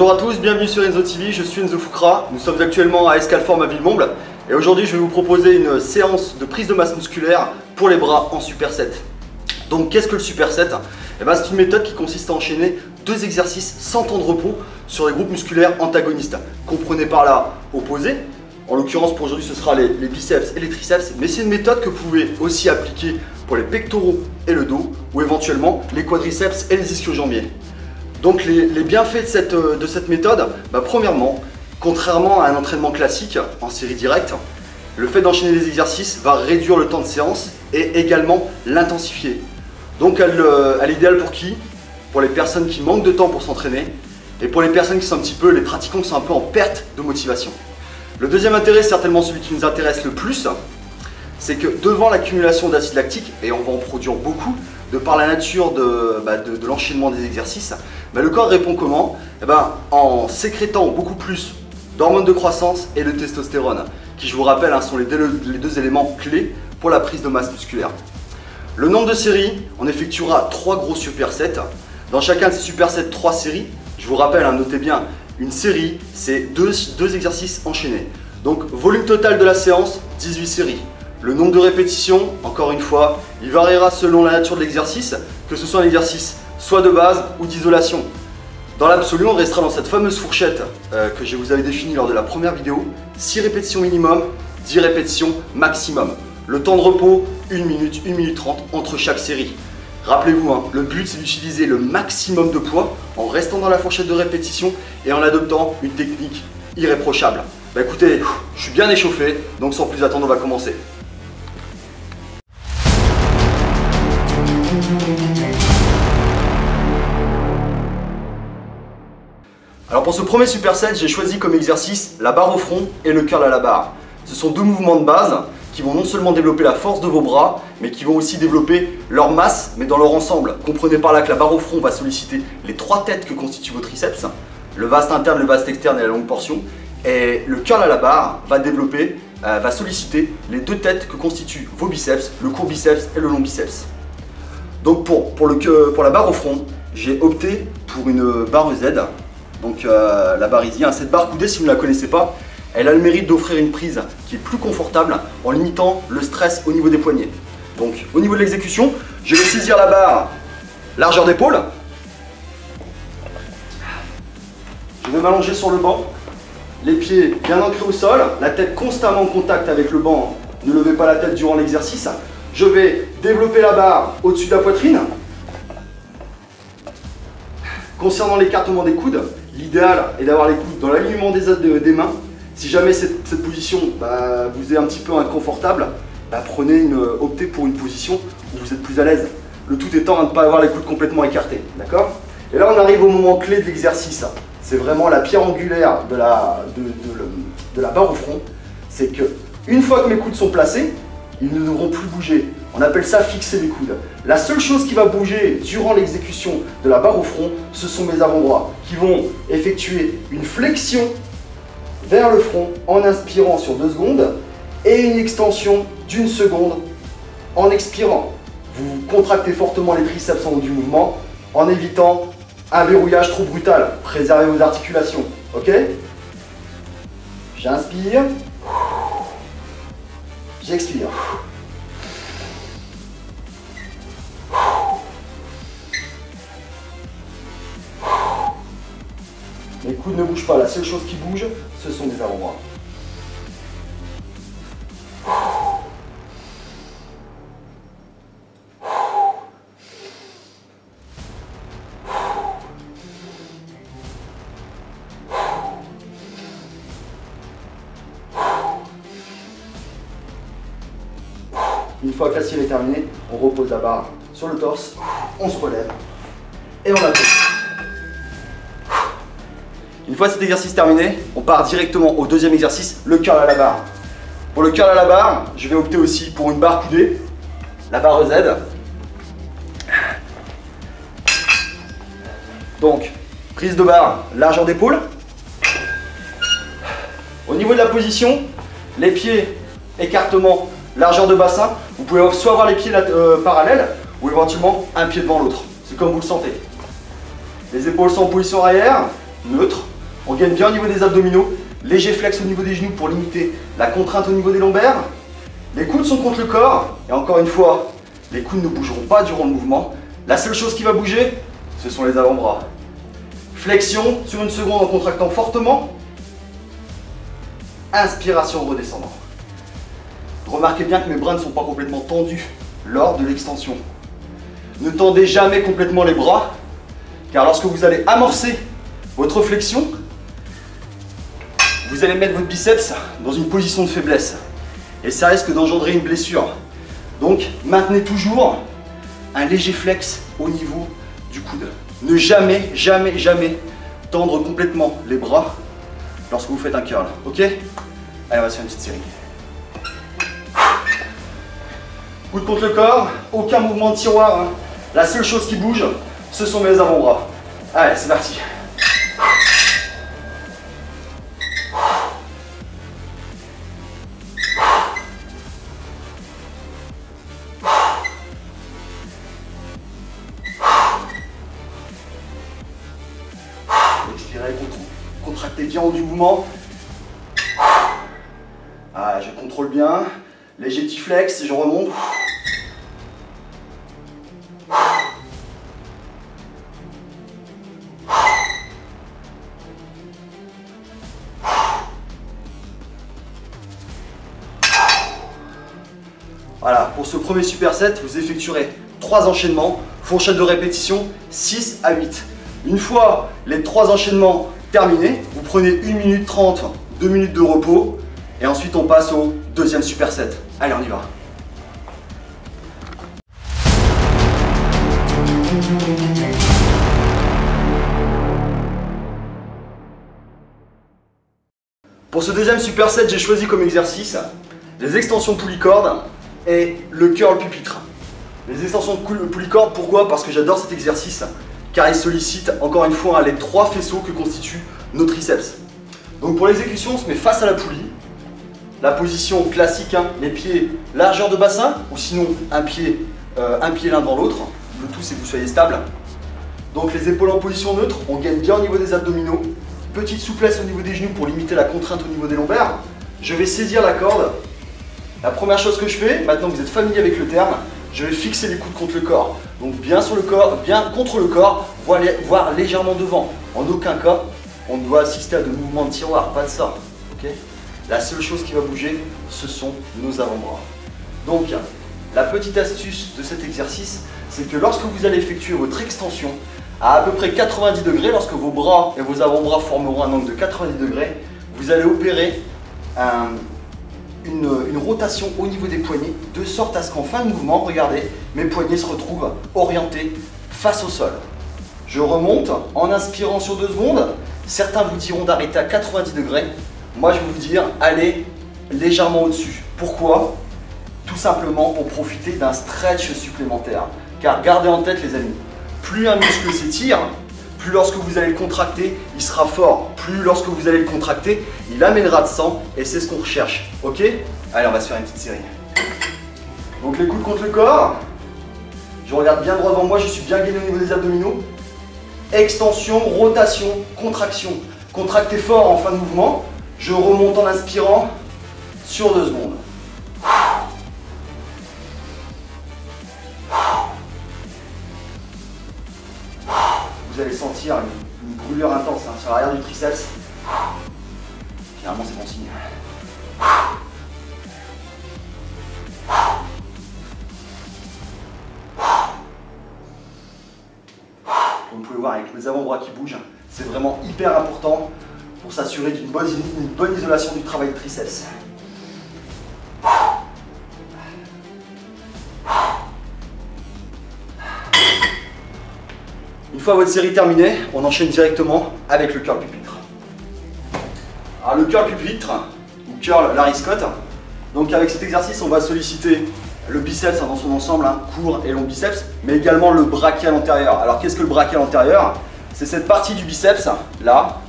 Bonjour à tous, bienvenue sur Enzo TV, je suis Enzo Foukra, nous sommes actuellement à Escalform à Villemomble et aujourd'hui je vais vous proposer une séance de prise de masse musculaire pour les bras en superset. Donc qu'est-ce que le superset eh ben, C'est une méthode qui consiste à enchaîner deux exercices sans temps de repos sur les groupes musculaires antagonistes. Comprenez par là opposés, en l'occurrence pour aujourd'hui ce sera les, biceps et les triceps, mais c'est une méthode que vous pouvez aussi appliquer pour les pectoraux et le dos, ou éventuellement les quadriceps et les ischio-jambiers. Donc les, bienfaits de cette, euh, méthode, bah, premièrement, contrairement à un entraînement classique en série directe, le fait d'enchaîner les exercices va réduire le temps de séance et également l'intensifier. Donc elle, euh, elle est idéale pour qui? Pour les personnes qui manquent de temps pour s'entraîner et pour les personnes qui sont un petit peu, les pratiquants qui sont un peu en perte de motivation. Le deuxième intérêt, certainement celui qui nous intéresse le plus, c'est que devant l'accumulation d'acide lactique, et on va en produire beaucoup, de par la nature de, bah, l'enchaînement des exercices, bah, le corps répond comment? Eh ben, En sécrétant beaucoup plus d'hormones de croissance et de testostérone, qui je vous rappelle hein, sont les deux, éléments clés pour la prise de masse musculaire. Le nombre de séries, on effectuera trois gros supersets. Dans chacun de ces supersets, trois séries. Je vous rappelle, hein, notez bien, une série, c'est deux, deux exercices enchaînés. Donc volume total de la séance, 18 séries. Le nombre de répétitions, encore une fois, il variera selon la nature de l'exercice, que ce soit un exercice soit de base ou d'isolation. Dans l'absolu, on restera dans cette fameuse fourchette euh, que je vous avais définie lors de la première vidéo. 6 répétitions minimum, 10 répétitions maximum. Le temps de repos, 1 minute, 1 minute 30 entre chaque série. Rappelez-vous, hein, le but c'est d'utiliser le maximum de poids en restant dans la fourchette de répétition et en adoptant une technique irréprochable. Bah écoutez, je suis bien échauffé, donc sans plus attendre, on va commencer. Pour ce premier superset, j'ai choisi comme exercice la barre au front et le curl à la barre. Ce sont deux mouvements de base qui vont non seulement développer la force de vos bras, mais qui vont aussi développer leur masse, mais dans leur ensemble. Comprenez par là que la barre au front va solliciter les trois têtes que constituent vos triceps, le vaste interne, le vaste externe et la longue portion. Et le curl à la barre va développer, euh, va solliciter les deux têtes que constituent vos biceps, le court biceps et le long biceps. Donc pour, pour, la barre au front, j'ai opté pour une barre Z donc euh, la barre ici, hein, cette barre coudée, si vous ne la connaissez pas, elle a le mérite d'offrir une prise qui est plus confortable en limitant le stress au niveau des poignets. Donc au niveau de l'exécution, je vais saisir la barre largeur d'épaule. Je vais m'allonger sur le banc, les pieds bien ancrés au sol, la tête constamment en contact avec le banc, ne levez pas la tête durant l'exercice. Je vais développer la barre au-dessus de la poitrine. Concernant l'écartement des coudes, L'idéal est d'avoir les coudes dans l'alignement des, mains. Si jamais cette, position bah, vous est un petit peu inconfortable, bah, une, optez pour une position où vous êtes plus à l'aise. Le tout étant de ne pas avoir les coudes complètement écartés. D'accord? Et là, on arrive au moment clé de l'exercice. C'est vraiment la pierre angulaire de la, de la barre au front. C'est que une fois que mes coudes sont placés, ils ne devront plus bouger. On appelle ça fixer les coudes. La seule chose qui va bouger durant l'exécution de la barre au front, ce sont mes avant-bras qui vont effectuer une flexion vers le front en inspirant sur deux secondes et une extension d'une seconde en expirant. Vous contractez fortement les triceps en du mouvement en évitant un verrouillage trop brutal. Préservez vos articulations. Ok? J'inspire. J'expire. Les coudes ne bougent pas, la seule chose qui bouge, ce sont les avant-bras. La barre sur le torse, on se relève et on pose. Une fois cet exercice terminé, on part directement au deuxième exercice, le curl à la barre. Pour le curl à la barre, je vais opter aussi pour une barre coudée, la barre Z. Donc, prise de barre, largeur d'épaule. Au niveau de la position, les pieds, écartement, largeur de bassin. Vous pouvez soit avoir les pieds euh, parallèles ou éventuellement un pied devant l'autre. C'est comme vous le sentez. Les épaules sont en position arrière, neutre. On gagne bien au niveau des abdominaux. Léger flex au niveau des genoux pour limiter la contrainte au niveau des lombaires. Les coudes sont contre le corps. Et encore une fois, les coudes ne bougeront pas durant le mouvement. La seule chose qui va bouger, ce sont les avant-bras. Flexion sur une seconde en contractant fortement. Inspiration redescendant. Remarquez bien que mes bras ne sont pas complètement tendus lors de l'extension. Ne tendez jamais complètement les bras, car lorsque vous allez amorcer votre flexion, vous allez mettre votre biceps dans une position de faiblesse. Et ça risque d'engendrer une blessure. Donc maintenez toujours un léger flex au niveau du coude. Ne jamais, jamais, jamais tendre complètement les bras lorsque vous faites un curl. Ok? Allez, on va se faire une petite série. Contre le corps, aucun mouvement de tiroir. Hein. La seule chose qui bouge, ce sont mes avant-bras. Allez, c'est parti. Expirez, contractez bien au du mouvement. Ah, je contrôle bien. Léger petit flex, je remonte. Premier superset, vous effectuerez 3 enchaînements, fourchette de répétition 6 à 8. Une fois les 3 enchaînements terminés, vous prenez 1 minute 30, 2 minutes de repos, et ensuite on passe au deuxième superset. Allez, on y va. Pour ce deuxième superset, j'ai choisi comme exercice les extensions poulicordes et le curl pupitre. Les extensions poulicordes, pourquoi? Parce que j'adore cet exercice, car il sollicite encore une fois les trois faisceaux que constituent nos triceps. Donc pour l'exécution, on se met face à la poulie, la position classique, hein, les pieds largeur de bassin, ou sinon un pied, euh, un pied l'un dans l'autre. Le tout c'est que vous soyez stable. Donc les épaules en position neutre, on gagne bien au niveau des abdominaux. Petite souplesse au niveau des genoux pour limiter la contrainte au niveau des lombaires. Je vais saisir la corde. La première chose que je fais, maintenant que vous êtes familier avec le terme, je vais fixer les coudes contre le corps. Donc bien sur le corps, bien contre le corps, voire légèrement devant. En aucun cas, on doit assister à de mouvements de tiroir, pas de ça. la seule chose qui va bouger, ce sont nos avant-bras. Donc, la petite astuce de cet exercice, c'est que lorsque vous allez effectuer votre extension à à peu près 90 degrés, lorsque vos bras et vos avant-bras formeront un angle de 90 degrés, vous allez opérer une, rotation au niveau des poignets, de sorte à ce qu'en fin de mouvement, regardez, mes poignets se retrouvent orientés face au sol. Je remonte en inspirant sur deux secondes. Certains vous diront d'arrêter à 90 degrés. Moi, je vais vous dire, allez légèrement au-dessus. Pourquoi? Tout simplement pour profiter d'un stretch supplémentaire. Car gardez en tête, les amis, plus un muscle s'étire, plus lorsque vous allez le contracter, il sera fort. Plus lorsque vous allez le contracter, il amènera de sang et c'est ce qu'on recherche. Ok? Allez, on va se faire une petite série. Donc les coudes contre le corps. Je regarde bien droit devant moi, je suis bien gainé au niveau des abdominaux. Extension, rotation, contraction. Contractez fort en fin de mouvement. Je remonte en inspirant sur deux secondes. Pour s'assurer d'une bonne, isolation du travail de triceps. Une fois votre série terminée, on enchaîne directement avec le curl pupitre. Alors le curl pupitre, ou curl Larry Scott, donc avec cet exercice on va solliciter le biceps dans son ensemble, hein, court et long biceps, mais également le brachial antérieur. Alors qu'est-ce que le brachial antérieur? C'est cette partie du biceps, là,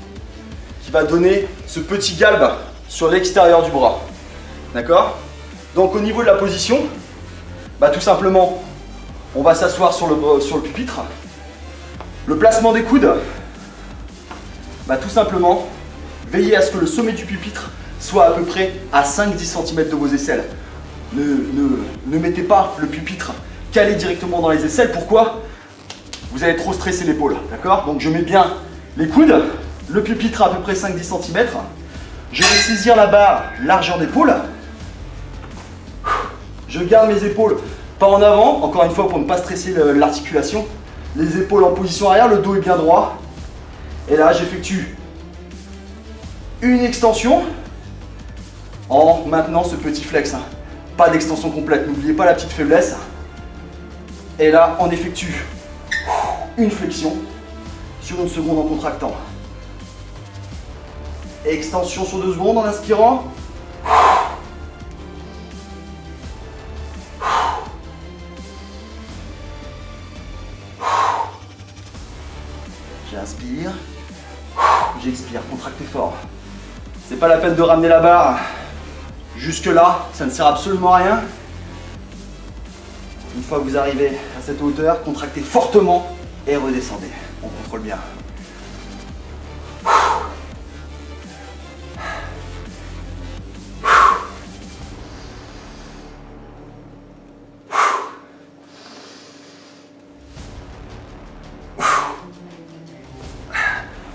va donner ce petit galbe sur l'extérieur du bras. D'accord? Donc au niveau de la position, bah, tout simplement, on va s'asseoir sur le, sur le pupitre. Le placement des coudes, bah, Tout simplement, veillez à ce que le sommet du pupitre soit à peu près à 5-10 cm de vos aisselles. Ne, ne, mettez pas le pupitre calé directement dans les aisselles. Pourquoi? Vous allez trop stresser l'épaule. D'accord? Donc je mets bien les coudes, le pupitre à peu près 5-10 cm. Je vais saisir la barre largeur d'épaule. Je garde mes épaules pas en avant, encore une fois pour ne pas stresser l'articulation. Les épaules en position arrière, le dos est bien droit. Et là, j'effectue une extension en maintenant ce petit flex. Hein. Pas d'extension complète, n'oubliez pas la petite faiblesse. Et là, on effectue une flexion sur une seconde en contractant. Extension sur deux secondes en inspirant. J'inspire. J'expire, contractez fort. C'est pas la peine de ramener la barre jusque là, ça ne sert absolument à rien. Une fois que vous arrivez à cette hauteur, contractez fortement et redescendez. On contrôle bien.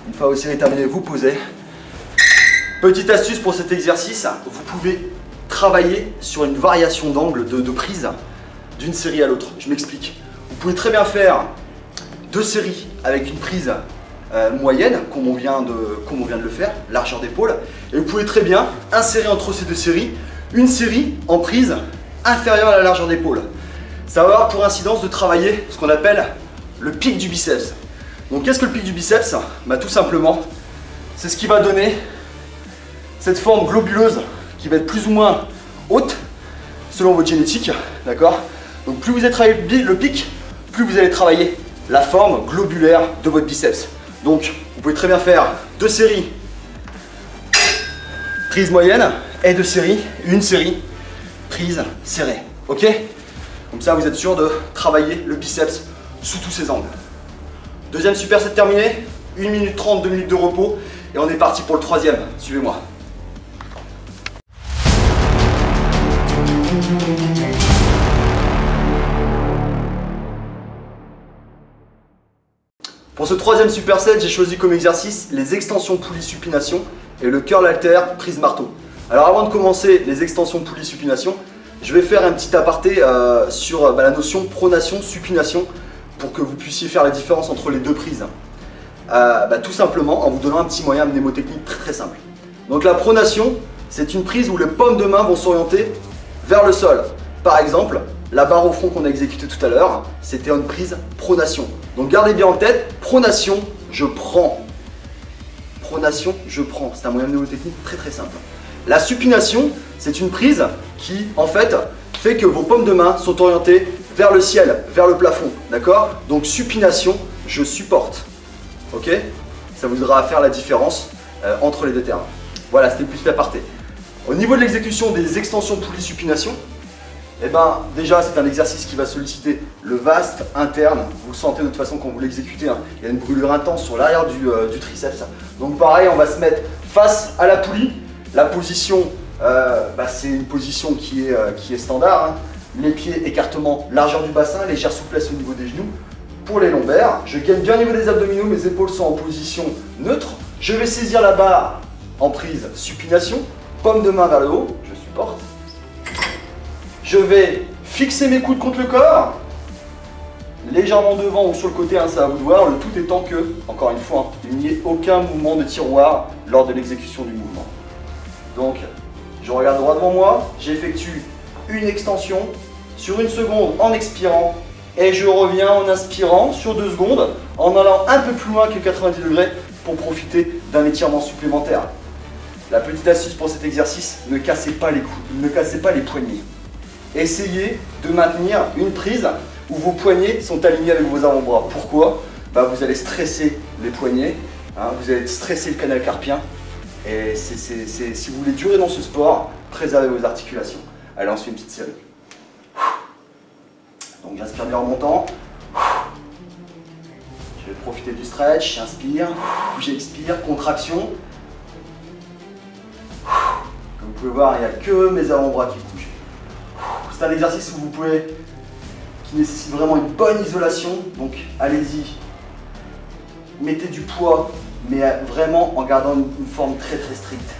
Une fois aussi terminé, vous posez. Petite astuce pour cet exercice, vous pouvez travailler sur une variation d'angle de, prise d'une série à l'autre. Je m'explique. Vous pouvez très bien faire deux séries avec une prise euh, moyenne, comme on, vient de, comme on vient de le faire, largeur d'épaule. Et vous pouvez très bien insérer entre ces deux séries une série en prise inférieure à la largeur d'épaule. Ça va avoir pour incidence de travailler ce qu'on appelle le pic du biceps. Donc qu'est-ce que le pic du biceps? Bah, Tout simplement, c'est ce qui va donner cette forme globuleuse qui va être plus ou moins haute selon votre génétique, d'accord? Donc plus vous êtes travaillé le pic, plus vous allez travailler la forme globulaire de votre biceps. Donc vous pouvez très bien faire deux séries prise moyenne et deux séries, une série prise serrée. Ok? Comme ça vous êtes sûr de travailler le biceps sous tous ses angles. Deuxième superset terminé, 1 minute 30, 2 minutes de repos et on est parti pour le troisième. Suivez-moi. Pour ce troisième superset, j'ai choisi comme exercice les extensions poulie supination et le curl alter prise marteau. Alors avant de commencer les extensions poulie supination, je vais faire un petit aparté euh, sur euh, bah, la notion pronation supination pour que vous puissiez faire la différence entre les deux prises. Euh, bah, tout simplement en vous donnant un petit moyen mnémotechnique très très simple. Donc la pronation, c'est une prise où les pommes de main vont s'orienter vers le sol. Par exemple, la barre au front qu'on a exécutée tout à l'heure, c'était une prise pronation. Donc gardez bien en tête, pronation, je prends. Pronation, je prends. C'est un moyen mnémotechnique très très simple. La supination, c'est une prise qui, en fait, fait que vos pommes de main sont orientées vers le ciel, vers le plafond. D'accord? Donc supination, je supporte. Ok? Ça vous aidera à faire la différence euh, entre les deux termes. Voilà, c'était plus l'aparté. Au niveau de l'exécution des extensions poulie supination, eh ben, déjà, c'est un exercice qui va solliciter le vaste interne. Vous le sentez de toute façon quand vous l'exécutez. Hein. Il y a une brûlure intense sur l'arrière euh, du, triceps. Donc pareil, on va se mettre face à la poulie. La position, euh, bah, c'est une position qui est, euh, standard. Hein. Les pieds, écartement, largeur du bassin, légère souplesse au niveau des genoux. Pour les lombaires, je gagne bien au niveau des abdominaux, mes épaules sont en position neutre. Je vais saisir la barre en prise supination, pomme de main vers le haut, je supporte. Je vais fixer mes coudes contre le corps, légèrement devant ou sur le côté, hein, ça va vous voir, le tout étant que, encore une fois, hein, il n'y ait aucun mouvement de tiroir lors de l'exécution du mouvement. Donc, je regarde droit devant moi, j'effectue une extension sur une seconde en expirant et je reviens en inspirant sur deux secondes en allant un peu plus loin que 90 degrés pour profiter d'un étirement supplémentaire. La petite astuce pour cet exercice, ne cassez pas les coudes, ne cassez pas les poignets essayez de maintenir une prise où vos poignets sont alignés avec vos avant-bras. Pourquoi? Bah, Vous allez stresser les poignets, hein, vous allez stresser le canal carpien. Et si vous voulez durer dans ce sport, préservez vos articulations. Allez, on se fait une petite série. Donc j'inspire bien en montant. Je vais Profitez du stretch, inspire, bougez, expire, contraction. Comme vous pouvez voir, il n'y a que mes avant-bras qui. C'est un exercice où vous pouvez, qui nécessite vraiment une bonne isolation. Donc allez-y, mettez du poids, mais vraiment en gardant une forme très très stricte.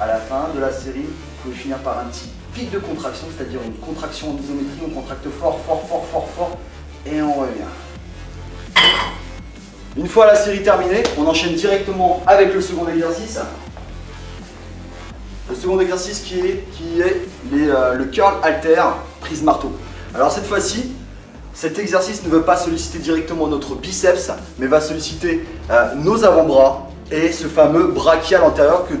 À la fin de la série, vous pouvez finir par un petit pic de contraction, c'est-à-dire une contraction en isométrie, on contracte fort, fort, fort, fort, fort, et on revient. Une fois la série terminée, on enchaîne directement avec le second exercice. Le second exercice qui est, qui est euh, le curl alter prise marteau. Alors cette fois-ci, cet exercice ne veut pas solliciter directement notre biceps, mais va solliciter euh, nos avant-bras, et ce fameux brachial antérieur que,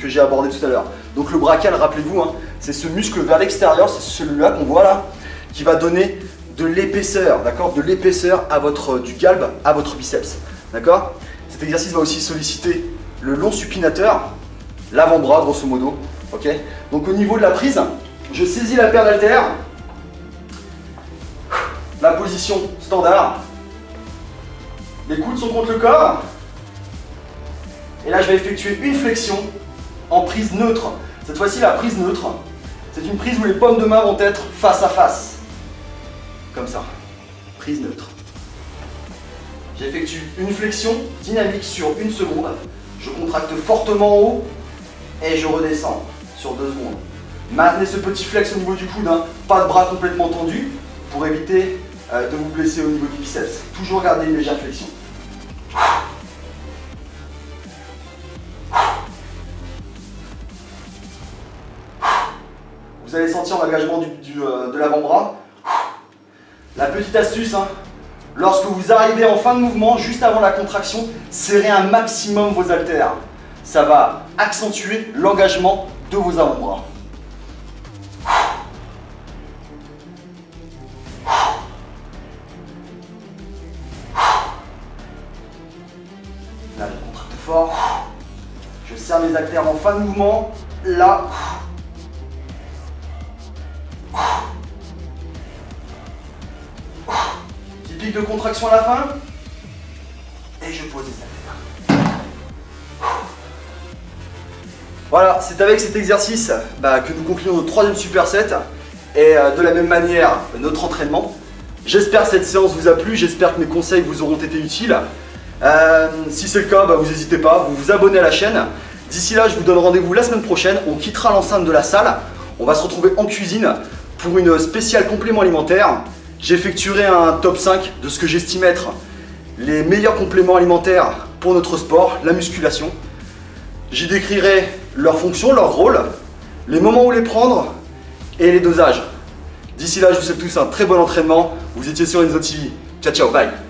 que j'ai abordé tout à l'heure. Donc le brachial, rappelez-vous, hein, c'est ce muscle vers l'extérieur, c'est celui-là qu'on voit là, qui va donner de l'épaisseur, d'accord De l'épaisseur à votre, du galbe à votre biceps, d'accord. Cet exercice va aussi solliciter le long supinateur, l'avant-bras grosso modo, ok. Donc au niveau de la prise, je saisis la paire d'haltères, la position standard, les coudes sont contre le corps, et là, je vais effectuer une flexion en prise neutre. Cette fois-ci, la prise neutre, c'est une prise où les pommes de main vont être face à face. Comme ça. Prise neutre. J'effectue une flexion dynamique sur une seconde. Je contracte fortement en haut et je redescends sur deux secondes. Maintenez ce petit flex au niveau du coude, hein. pas de bras complètement tendus pour éviter euh, de vous blesser au niveau du biceps. Toujours garder une légère flexion. Vous allez sentir l'engagement euh, de l'avant-bras. La petite astuce, hein, lorsque vous arrivez en fin de mouvement, juste avant la contraction, serrez un maximum vos haltères. Ça va accentuer l'engagement de vos avant-bras. Là, je contracte fort. Je serre mes haltères en fin de mouvement. Là, de contraction à la fin. Et je pose les haltères. Voilà, c'est avec cet exercice bah, que nous concluons notre troisième superset. Et euh, de la même manière, notre entraînement. J'espère que cette séance vous a plu, j'espère que mes conseils vous auront été utiles. Euh, si c'est le cas, bah, vous n'hésitez pas, vous vous abonnez à la chaîne. D'ici là, je vous donne rendez-vous la semaine prochaine. On quittera l'enceinte de la salle. On va se retrouver en cuisine pour une spéciale complément alimentaire. J'effectuerai un top 5 de ce que j'estime être les meilleurs compléments alimentaires pour notre sport, la musculation. J'y décrirai leurs fonctions, leur rôle, les moments où les prendre et les dosages. D'ici là, je vous souhaite tous un très bon entraînement. Vous étiez sur Enzo TV. Ciao, ciao, bye